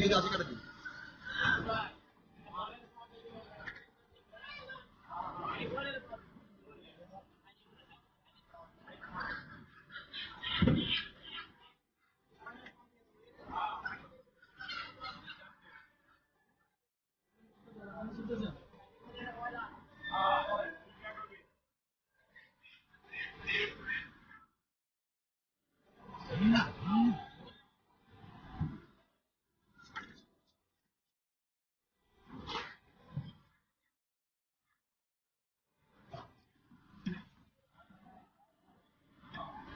ni ga shi ka dake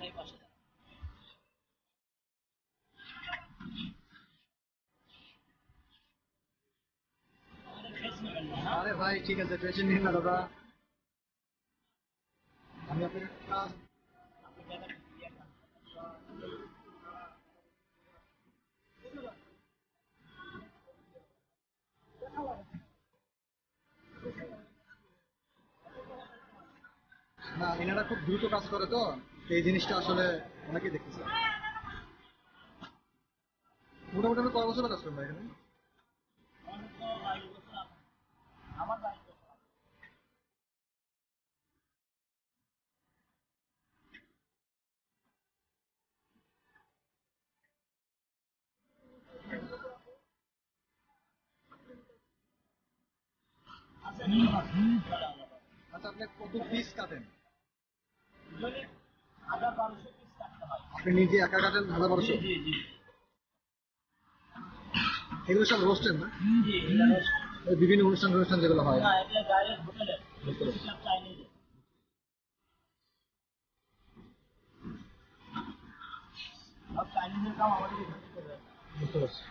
সময় ধরে? আরে ভাই ঠিক আছে টেনশন নিন না দাদা। আমি আপনাকে না এনারা খুব দ্রুত কাজ করে তো। এই জিনিসটা আসলে অনেকেই দেখতেছে। মোটামুটি আপনি কয় বছর কাজ করেন ভাই এখানে? আচ্ছা আপনি কত পিস কাটেন? আপনি নিজে একা কাটেন হাজার বারোশো এগুলো সব রোস্টেন না? বিভিন্ন অনুষ্ঠান অনুষ্ঠান যেগুলো হয়। বুঝতে পারছি।